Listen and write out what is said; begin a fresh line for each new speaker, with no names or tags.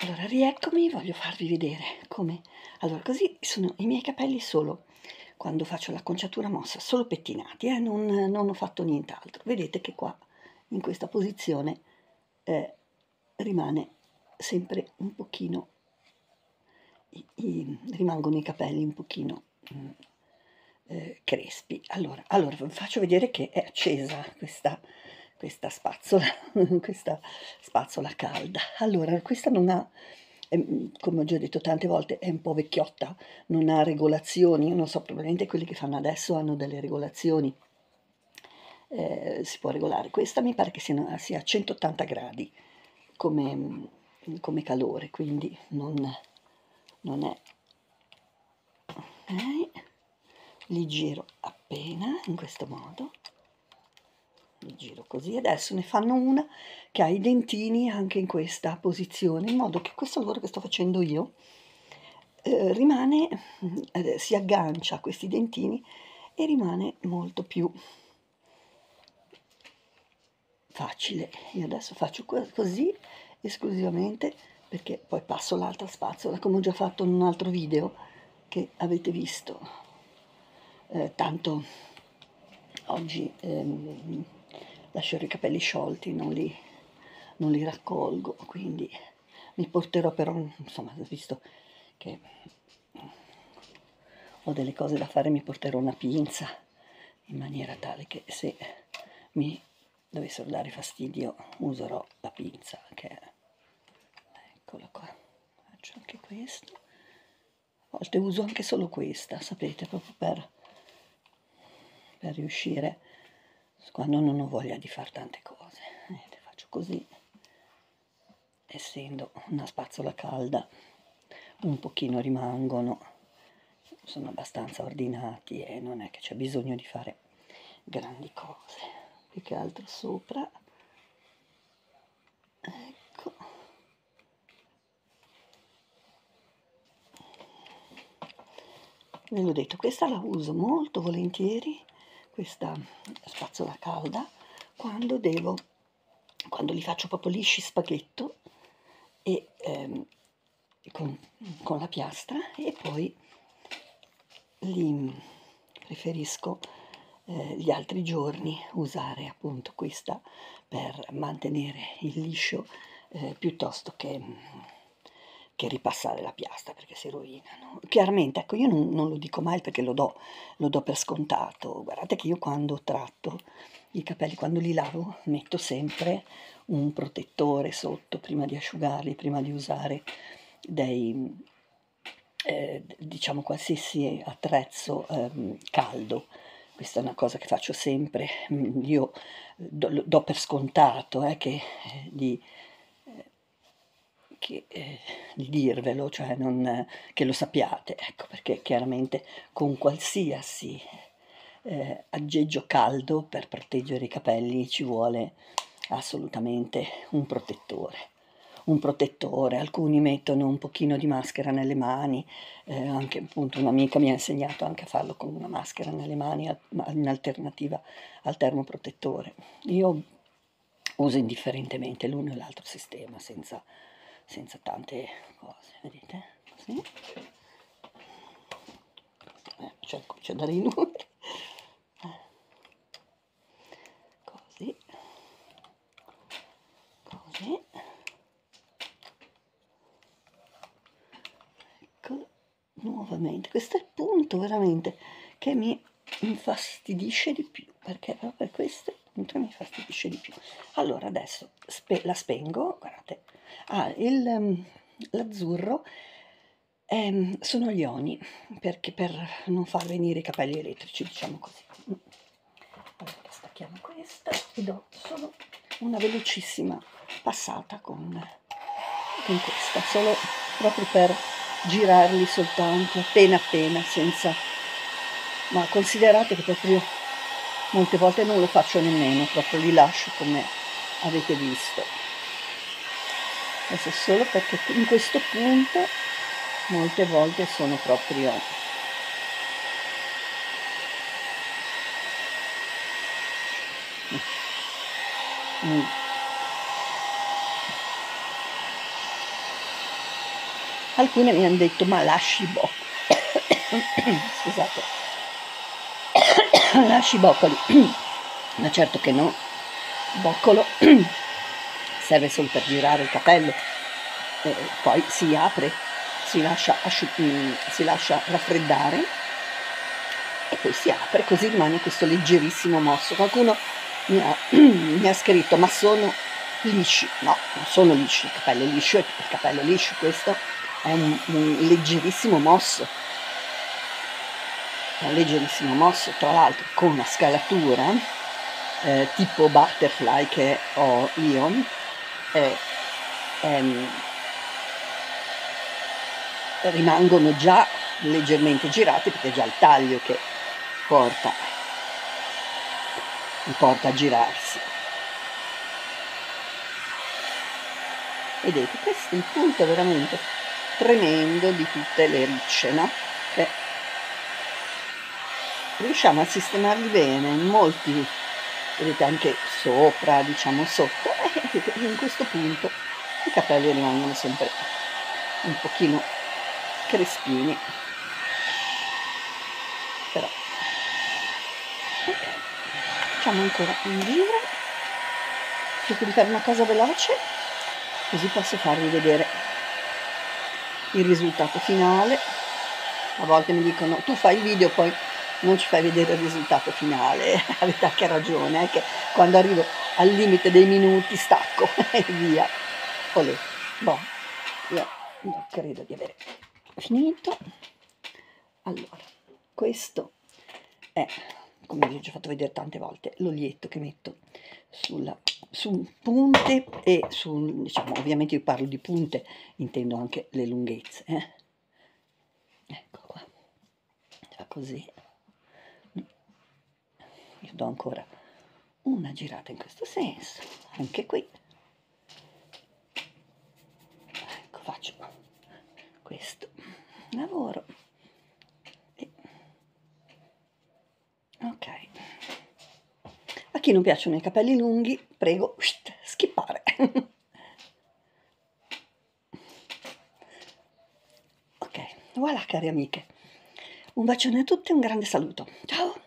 Allora, rieccomi, voglio farvi vedere come... Allora, così sono i miei capelli solo quando faccio l'acconciatura mossa, solo pettinati, eh? non, non, ho fatto nient'altro. Vedete che qua, in questa posizione, eh, rimane sempre un pochino, i, i, rimangono i capelli un pochino mm, eh, crespi. Allora, allora, faccio vedere che è accesa questa questa spazzola, questa spazzola calda. Allora, questa non ha, come ho già detto tante volte, è un po' vecchiotta, non ha regolazioni, non so, probabilmente quelli che fanno adesso hanno delle regolazioni, eh, si può regolare. Questa mi pare che sia, a 180 gradi come, come calore, quindi non, non è... Ok, li giro appena in questo modo mi giro così adesso ne fanno una che ha i dentini anche in questa posizione in modo che questo lavoro che sto facendo io eh, rimane eh, si aggancia a questi dentini e rimane molto più facile. Io adesso faccio così esclusivamente perché poi passo l'altra spazzola come ho già fatto in un altro video che avete visto. Eh, tanto oggi ehm, lascerò i capelli sciolti, non li, non li raccolgo, quindi mi porterò però, insomma, visto che ho delle cose da fare, mi porterò una pinza in maniera tale che se mi dovessero dare fastidio userò la pinza che è eccola qua faccio anche questo. A volte uso anche solo questa sapete proprio per, per riuscire quando non ho voglia di fare tante cose. Vedete, faccio così, essendo una spazzola calda, un pochino rimangono, sono abbastanza ordinati e non è che c'è bisogno di fare grandi cose. Più che altro sopra, ecco. Ve l'ho detto, questa la uso molto volentieri questa spazzola calda quando devo, quando li faccio proprio lisci spaghetto e ehm, con, con la piastra e poi li preferisco eh, gli altri giorni usare appunto questa per mantenere il liscio eh, piuttosto che che ripassare la piastra perché si rovinano. Chiaramente, ecco, io non, non lo dico mai perché lo do, lo do per scontato. Guardate che io quando tratto i capelli, quando li lavo, metto sempre un protettore sotto prima di asciugarli, prima di usare dei, eh, diciamo, qualsiasi attrezzo eh, caldo. Questa è una cosa che faccio sempre, io do, do per scontato eh, che eh, di che, eh, di dirvelo, cioè non, che lo sappiate, ecco perché chiaramente con qualsiasi eh, aggeggio caldo per proteggere i capelli ci vuole assolutamente un protettore. Un protettore, alcuni mettono un pochino di maschera nelle mani, eh, anche appunto un'amica mi ha insegnato anche a farlo con una maschera nelle mani in alternativa al termoprotettore. Io uso indifferentemente l'uno e l'altro sistema senza senza tante cose, vedete? Così. Eh, cioè, comincio a dare i numeri. Eh. Così. Così. Ecco, nuovamente. Questo è il punto veramente che mi infastidisce di più, perché proprio questo punto mi infastidisce di più. Allora, adesso spe la spengo, guardate, Ah, ehm, l'azzurro ehm, sono gli oni, perché per non far venire i capelli elettrici, diciamo così. Allora, stacchiamo questa e do solo una velocissima passata con, con questa, solo proprio per girarli soltanto appena appena, senza... Ma considerate che proprio molte volte non lo faccio nemmeno, proprio li lascio come avete visto adesso solo perché in questo punto molte volte sono proprio mm. alcune mi hanno detto ma lasci boccoli scusate lasci boccoli. Ma certo che no. Boccolo serve solo per girare il capello. E poi si apre si lascia, mm, si lascia raffreddare e poi si apre così rimane questo leggerissimo mosso. Qualcuno mi ha, mi ha scritto ma sono lisci? No non sono lisci il capello liscio il capello liscio questo è un, un leggerissimo mosso leggerissimo mosso tra l'altro con una scalatura eh, tipo butterfly che ho io eh, ehm, rimangono già leggermente girati perché è già il taglio che porta, mi porta a girarsi. Vedete, questo è il punto veramente tremendo di tutte le ricce, no? Che riusciamo a sistemarli bene, molti, vedete anche sopra, diciamo sotto, e in questo punto i capelli rimangono sempre un pochino crespini. Però ok facciamo ancora un giro. Cerco di fare una cosa veloce così posso farvi vedere il risultato finale. A volte mi dicono tu fai il video poi non ci fai vedere il risultato finale avete anche ragione eh, che quando arrivo al limite dei minuti stacco e via. Olè boh io non credo di avere finito. Allora questo è come vi ho già fatto vedere tante volte l'olietto che metto sulla, su punte e su diciamo ovviamente io parlo di punte intendo anche le lunghezze eh? ecco qua. Fa così io do ancora una girata in questo senso anche qui. Ecco faccio questo lavoro. E... ok. A chi non piacciono i capelli lunghi prego skippare. Ok voilà cari amiche. Un bacione a tutti e un grande saluto. Ciao